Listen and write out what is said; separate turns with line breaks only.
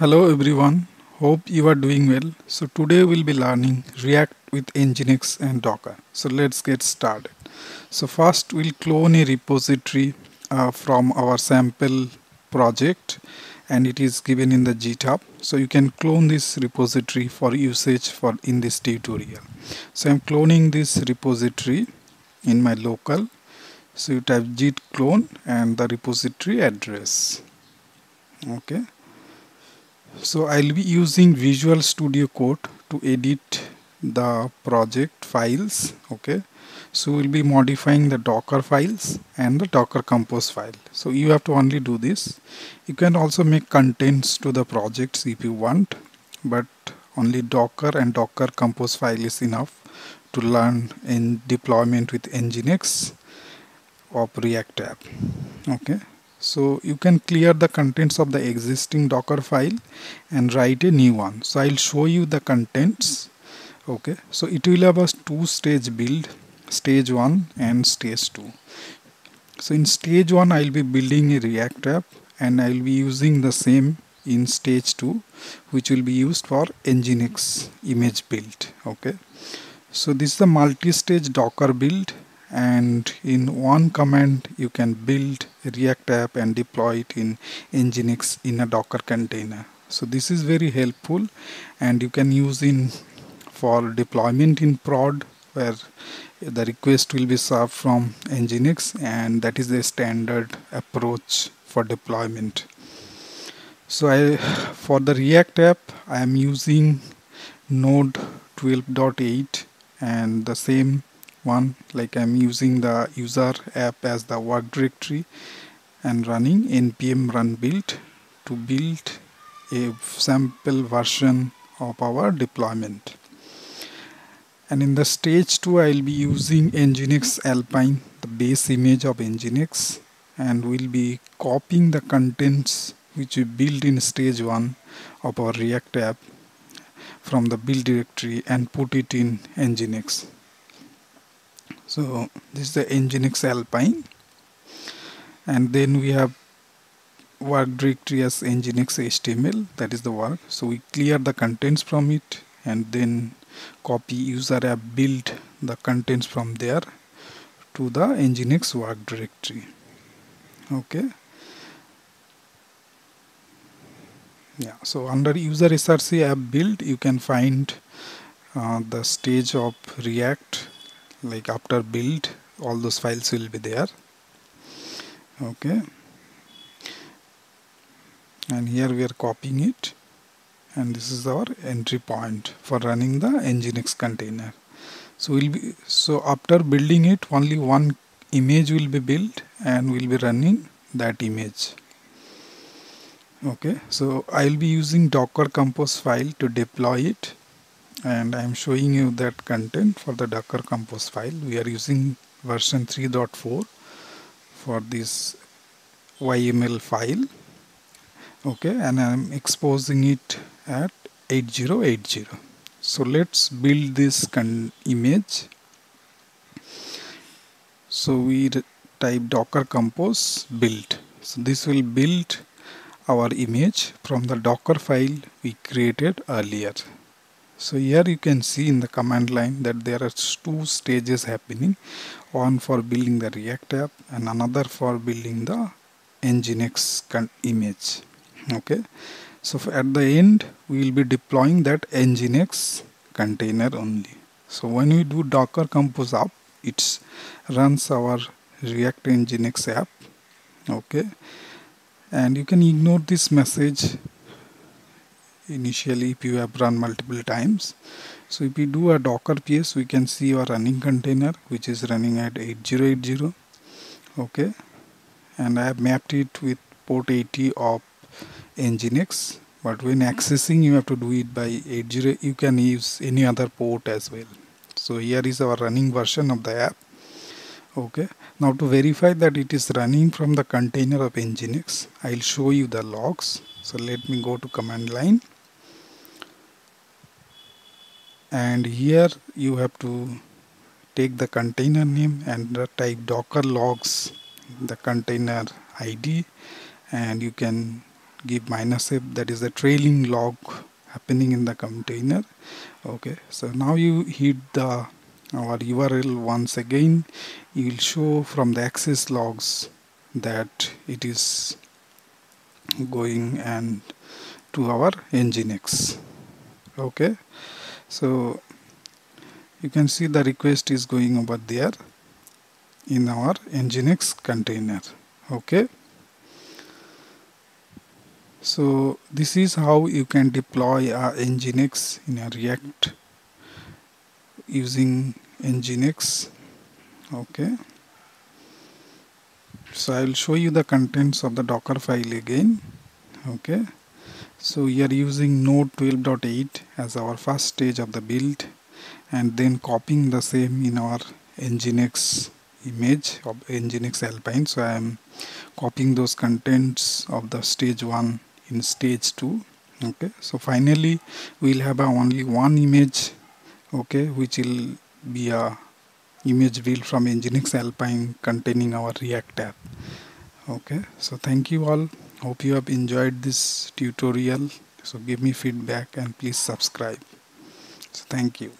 Hello everyone, hope you are doing well. So today we'll be learning React with Nginx and Docker. So let's get started. So first we'll clone a repository uh, from our sample project and it is given in the GitHub. So you can clone this repository for usage for in this tutorial. So I'm cloning this repository in my local. So you type git clone and the repository address. Okay so I'll be using Visual Studio Code to edit the project files okay? So we'll be modifying the docker files and the docker compose file. So you have to only do this. You can also make contents to the projects if you want but only docker and docker compose file is enough to learn in deployment with nginx of react app okay so you can clear the contents of the existing docker file and write a new one. So i'll show you the contents. Okay. So it will have a two stage build stage 1 and stage 2 so in stage 1 i'll be building a react app and i'll be using the same in stage 2 which will be used for nginx image build. Okay. So this is a multi-stage docker build and in one command you can build react app and deploy it in nginx in a docker container. So this is very helpful and you can use in for deployment in prod where the request will be served from nginx and that is the standard approach for deployment. So I for the react app I am using node 12.8 and the same one like I'm using the user app as the work directory and running npm run build to build a sample version of our deployment. And in the stage 2 I'll be using Nginx Alpine the base image of Nginx and we'll be copying the contents which we built in stage 1 of our React app from the build directory and put it in Nginx so this is the nginx alpine and then we have work directory as nginx html that is the work. So we clear the contents from it and then copy user app build the contents from there to the nginx work directory. Okay. Yeah. So under user src app build you can find uh, the stage of react like after build all those files will be there. Okay. And here we are copying it. And this is our entry point for running the nginx container. So we'll be so after building it only one image will be built and we'll be running that image. Okay. So I'll be using docker compose file to deploy it and I'm showing you that content for the docker compose file. We are using version 3.4 for this YML file. Okay and I'm exposing it at 8080 so let's build this image. So we type docker compose build. So this will build our image from the docker file we created earlier so here you can see in the command line that there are two stages happening. One for building the react app and another for building the nginx image. Okay? So at the end we will be deploying that nginx container only. So when we do docker compose up it runs our react nginx app. Okay? And you can ignore this message initially if you have run multiple times. So if we do a docker ps we can see our running container which is running at 8080 okay. And I have mapped it with port 80 of nginx. But when mm-hmm. accessing you have to do it by 80 you can use any other port as well. So here is our running version of the app. Okay. Now to verify that it is running from the container of nginx I'll show you the logs. So let me go to command line and here you have to take the container name and type docker logs the container id and you can give minus f that is the trailing log happening in the container. Okay so now you hit the our URL once again. You will show from the access logs that it is going and to our nginx. Okay so you can see the request is going over there in our nginx container okay? So this is how you can deploy a nginx in a react using nginx okay? So I will show you the contents of the docker file again okay so we are using node 12.8 as our first stage of the build and then copying the same in our nginx image of nginx alpine. So I am copying those contents of the stage 1 in stage 2 okay. So finally we'll have only one image. Okay. Which will be a image build from nginx alpine containing our react app okay. So thank you all hope you have enjoyed this tutorial. So give me feedback and please subscribe. So thank you